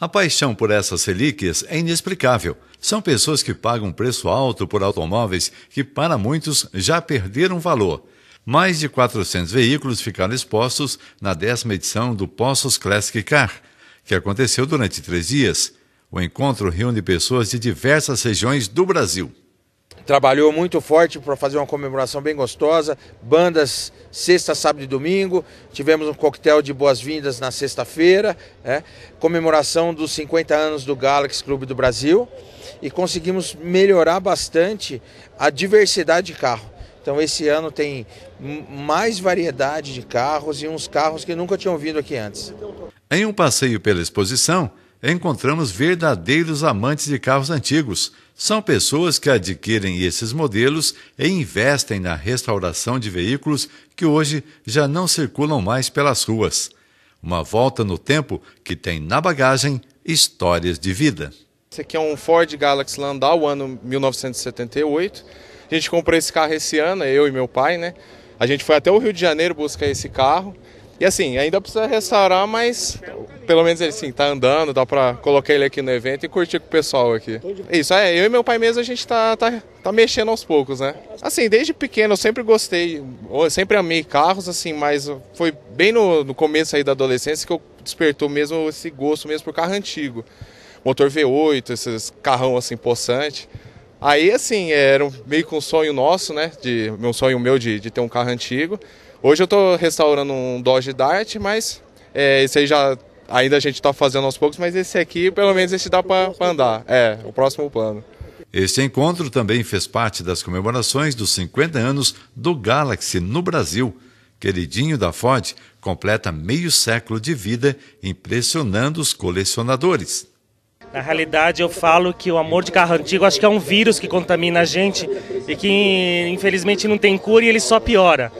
A paixão por essas relíquias é inexplicável. São pessoas que pagam preço alto por automóveis que, para muitos, já perderam valor. Mais de 400 veículos ficaram expostos na décima edição do Poços Classic Car, que aconteceu durante três dias. O encontro reúne pessoas de diversas regiões do Brasil trabalhou muito forte para fazer uma comemoração bem gostosa. Bandas sexta, sábado e domingo. Tivemos um coquetel de boas-vindas na sexta-feira. Né? Comemoração dos 50 anos do Galaxy Clube do Brasil. E conseguimos melhorar bastante a diversidade de carro. Então esse ano tem mais variedade de carros e uns carros que nunca tinham vindo aqui antes. Em um passeio pela exposição, encontramos verdadeiros amantes de carros antigos são pessoas que adquirem esses modelos e investem na restauração de veículos que hoje já não circulam mais pelas ruas. Uma volta no tempo que tem na bagagem histórias de vida. Esse aqui é um Ford Galaxy Landau, ano 1978. A gente comprou esse carro esse ano, eu e meu pai, né? A gente foi até o Rio de Janeiro buscar esse carro. E assim, ainda precisa restaurar, mas pelo menos ele assim, tá andando, dá pra colocar ele aqui no evento e curtir com o pessoal aqui. Isso, é, eu e meu pai mesmo a gente tá, tá, tá mexendo aos poucos, né? Assim, desde pequeno eu sempre gostei, eu sempre amei carros, assim, mas foi bem no, no começo aí da adolescência que eu despertou mesmo esse gosto mesmo por carro antigo. Motor V8, esses carrão assim, possante. Aí, assim, era meio que um sonho nosso, né? De, um sonho meu de, de ter um carro antigo. Hoje eu estou restaurando um Dodge Dart, mas é, esse aí já ainda a gente está fazendo aos poucos, mas esse aqui, pelo menos, esse dá para andar. É, o próximo plano. Este encontro também fez parte das comemorações dos 50 anos do Galaxy no Brasil. Queridinho da Ford completa meio século de vida, impressionando os colecionadores. Na realidade, eu falo que o amor de carro antigo acho que é um vírus que contamina a gente e que infelizmente não tem cura e ele só piora.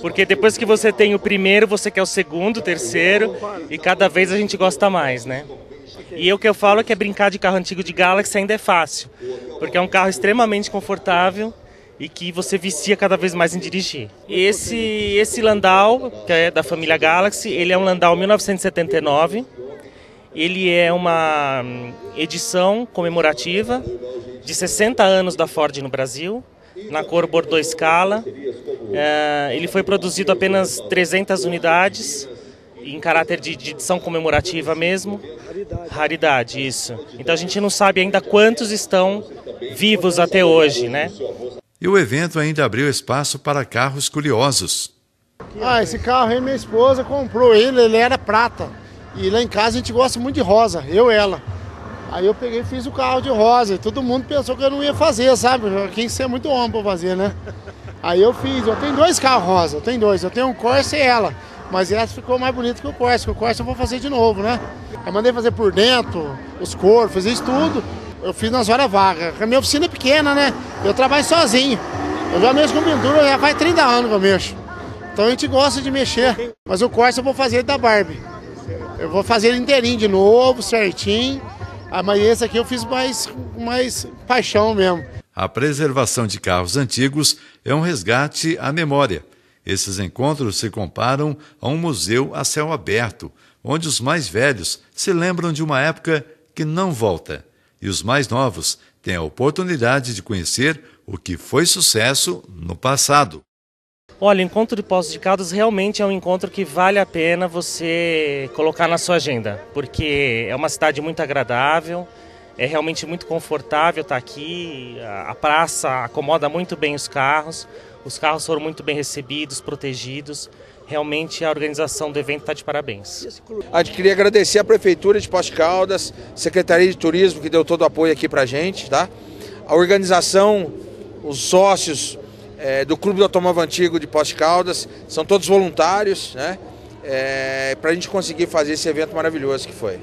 Porque depois que você tem o primeiro, você quer o segundo, o terceiro, e cada vez a gente gosta mais, né? E o que eu falo é que é brincar de carro antigo de Galaxy ainda é fácil, porque é um carro extremamente confortável e que você vicia cada vez mais em dirigir. Esse esse Landau, que é da família Galaxy, ele é um Landau 1979. Ele é uma hum, edição comemorativa de 60 anos da Ford no Brasil na cor Bordeaux Scala. É, ele foi produzido apenas 300 unidades, em caráter de, de, edição comemorativa mesmo. Raridade. Isso. Então a gente não sabe ainda quantos estão vivos até hoje, né? E o evento ainda abriu espaço para carros curiosos. Ah, esse carro aí minha esposa comprou ele, ele era prata. E lá em casa a gente gosta muito de rosa, eu e ela. Aí eu peguei e fiz o carro de rosa. E todo mundo pensou que eu não ia fazer, sabe? Quem ser muito homem pra fazer, né? Aí eu fiz. Eu tenho dois carros rosa, eu tenho dois. Eu tenho um Corsa e ela. Mas essa ficou mais bonita que o Corsa, que o Corsa eu vou fazer de novo, né? Eu mandei fazer por dentro, os corpos, fiz isso tudo. Eu fiz nas horas vagas. A minha oficina é pequena, né? Eu trabalho sozinho. Eu já mexo com pintura, já faz 30 anos que eu mexo. Então a gente gosta de mexer. Mas o Corsa eu vou fazer da Barbie. Eu vou fazer ele inteirinho de novo, certinho. Ah, mas esse aqui eu fiz mais, mais paixão mesmo. A preservação de carros antigos é um resgate à memória. Esses encontros se comparam a um museu a céu aberto, onde os mais velhos se lembram de uma época que não volta e os mais novos têm a oportunidade de conhecer o que foi sucesso no passado. Olha, o encontro de Poços de Caldas realmente é um encontro que vale a pena você colocar na sua agenda, porque é uma cidade muito agradável, é realmente muito confortável estar aqui, a praça acomoda muito bem os carros, os carros foram muito bem recebidos, protegidos. Realmente a organização do evento está de parabéns. A gente queria agradecer a Prefeitura de Poços de Caldas, Secretaria de Turismo que deu todo o apoio aqui para a gente, tá? A organização, os sócios, é, do Clube do Automóvel Antigo de Poste Caldas, são todos voluntários, né? É, para a gente conseguir fazer esse evento maravilhoso que foi.